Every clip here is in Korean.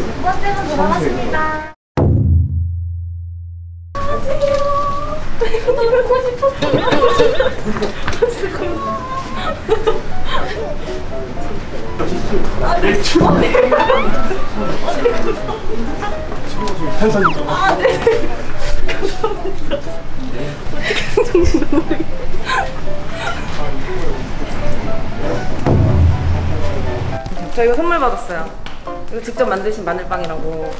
두 번째는 들어가십니다. 이거 너무 고 싶었어. 맥주. 탄산이죠. 아, 네. 저 이거 선물 받았어요. 이거 직접 만드신 마늘빵이라고.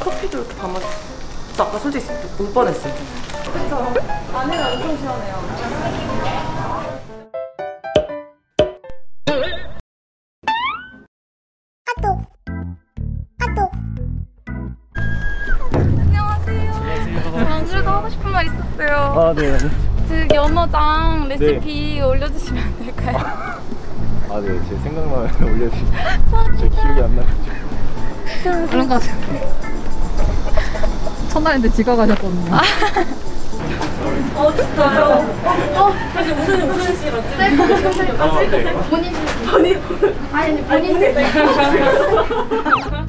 커피도 이렇게 담아주셨어요. 저 아까 솔직히 울 뻔했어요. 그쵸. 안에가 엄청 시원해요. 안녕하세요. 안 그래도 하고 싶은 말 있었어요. 아, 네. 그 연어장 레시피 올려주시면 안 될까요? 아, 네. 제 생각만 올려드릴게요. 제 기억이 안 나요. 얼른 가세요. 첫날인데 지가 가셨거든요. 어, 진짜요? 어, 다시 무슨, 무슨 씨였지? 아, 네. 본인 본인 아니 아니 본인 무슨 상황이야?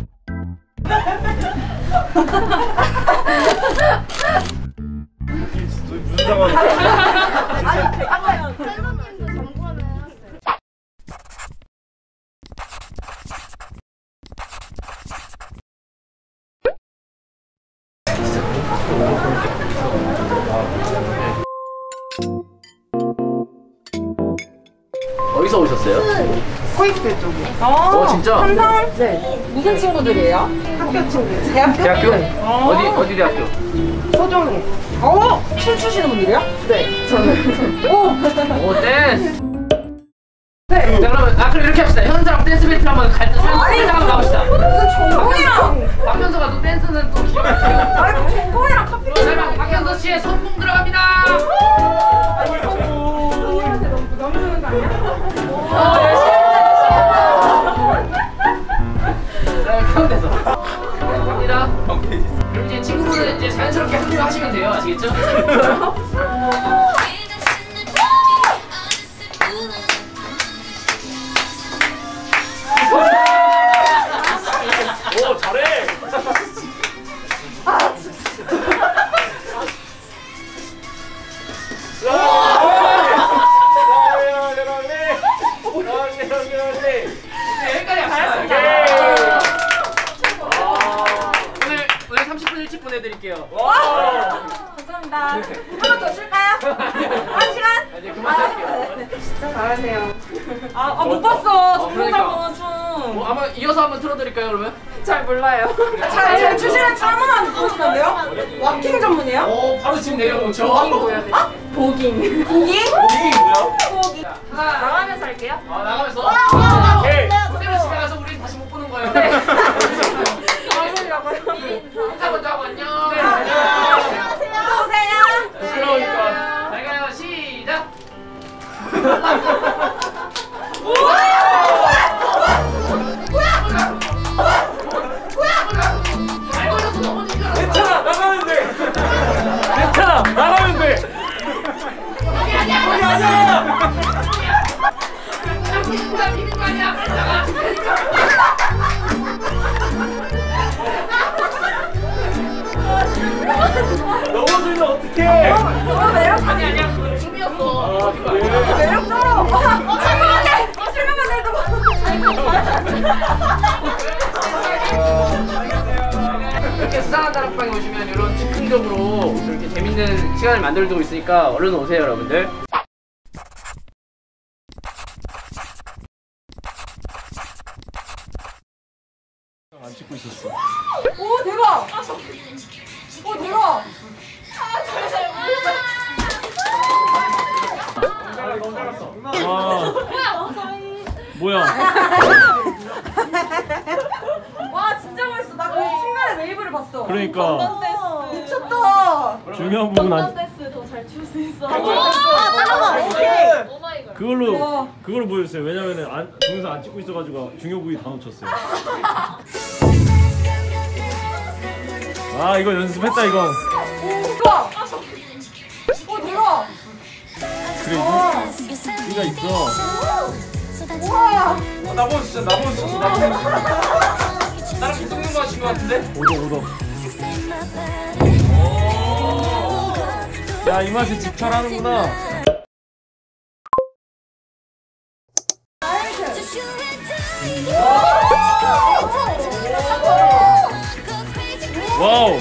어디서 오셨어요? 코엑스 쪽이. 어, 진짜? 삼성? 네. 무슨 친구들이에요? 학교 친구. 대학교? 대학교? 어. 어디 어디 대학교? 서정이. 어? 춤추시는 분들이요? 네. 저는. 오! 오 댄스. 그럼 이제 친구분은 이제 자연스럽게 합류하시면 돼요. 아시겠죠? 30분 일찍 보내드릴게요. 감사합니다. 한번 더 쉴까요? 한 시간? 이제 그만할게요. 진짜 잘하세요. 아, 아, 못 봤어. 정말 그러니까. 춤. 뭐 아마 이어서 한번 틀어드릴까요 그러면? 잘 몰라요. 잘, 잘 추시는 춤 한번만 보여주는데요? 워킹 전문이에요? 오 바로 지금 내려오죠. 보여야 돼. 어? 보깅. 보깅? 이게 뭐야? 보깅. 하나 나가면서 할게요. 아 나가면서. 오케이. 그대로 집에 가서 우리 다시 못 보는 거예요. 네. 넘어지면 어떡해. 너무 매력, 아니 아니야. 그거 춤이었어. 매력적으로. 어, 죄송한데. 실명만 이렇게 수상한 다락방에 오시면 이런 즉흥적으로 이렇게 재밌는 시간을 만들어두고 있으니까 얼른 오세요 여러분들 뭐야? 와, 진짜 멋있어. 나 그 순간에 웨이브를 봤어. 그러니까 미쳤다. 중요한 부분 안. 댄스 더 잘 출 수 있어. 아. 오케이. 오마이걸. 그걸로 우와. 그걸로 보여주세요. 왜냐면은 안, 동영상 안 찍고 있어가지고 중요 부위 다 놓쳤어요. 아 이거 연습했다 이건. 우와! 어, 대박! 그래 이- 이가 있어. 우와! 나보고 진짜 나보고 진짜 나보고 나랑 비슷한 거 하신 거 같은데? 오더 오더. 야이 맛에 집착하는구나. 와우.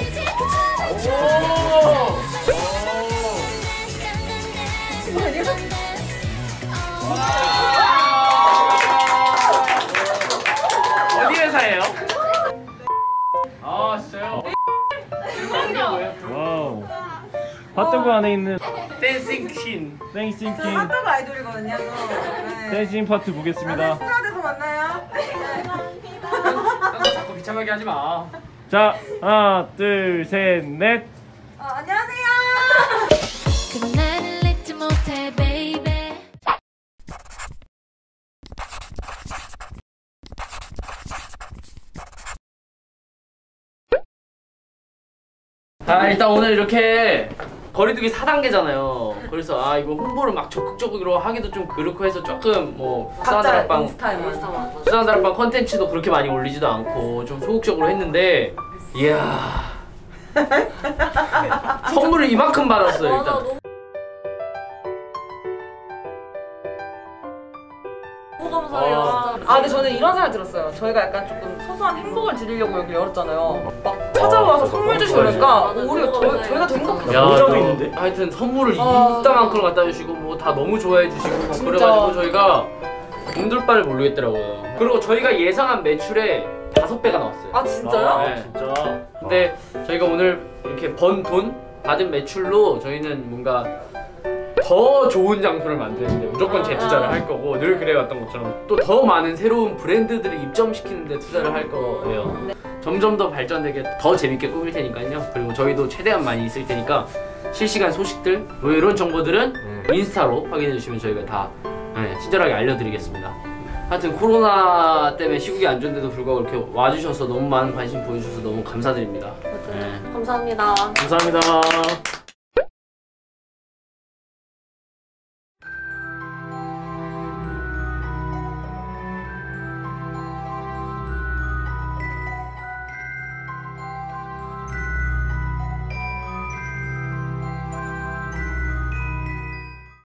핫도그 안에 있는 댄싱 퀸 땡싱킹 핫도그 아이돌이거든요. 네. 댄싱 파트 보겠습니다. 스타드에서 만나요. 자꾸 비참하게 하지 마 자 하나 둘셋 넷. 어, 안녕하세요. 그건 나를 잊지 못해 baby 아 일단 오늘 이렇게 거리두기 4단계잖아요 그래서 아 이거 홍보를 막 적극적으로 하기도 좀 그렇고 해서 조금 뭐 각자 수산다락방 인스타에만. 수산다락방 컨텐츠도 그렇게 많이 올리지도 않고 좀 소극적으로 했는데 이야 선물을 이만큼 받았어요 일단 어. 아 근데 저는 이런 생각 들었어요. 저희가 약간 조금 소소한 행복을 드리려고 여기 열었잖아요. 막 찾아와서 선물 주시고 그러니까 우리 저, 저희가. 야, 모자도 저- 있는데? 하여튼 선물을 아. 이따만큼 갖다 주시고 뭐 다 너무 좋아해 주시고 막 진짜. 그래가지고 저희가 돈들 바를 모르겠더라고요. 그리고 저희가 예상한 매출의 다섯 배가 나왔어요. 아 진짜요? 아, 네. 진짜. 근데 저희가 오늘 이렇게 번 돈 받은 매출로 저희는 뭔가 더 좋은 장소를 만드는데 무조건 재투자를 할 거고 늘 그래왔던 것처럼 또 더 많은 새로운 브랜드들을 입점시키는데 투자를 할 거예요. 점점 더 발전되게 더 재밌게 꾸밀 테니까요. 그리고 저희도 최대한 많이 있을 테니까 실시간 소식들 뭐 이런 정보들은 인스타로 확인해 주시면 저희가 다 네, 친절하게 알려드리겠습니다. 하여튼 코로나 때문에 시국이 안 좋은데도 불구하고 이렇게 와주셔서 너무 많은 관심 보여주셔서 너무 감사드립니다. 네. 감사합니다 감사합니다.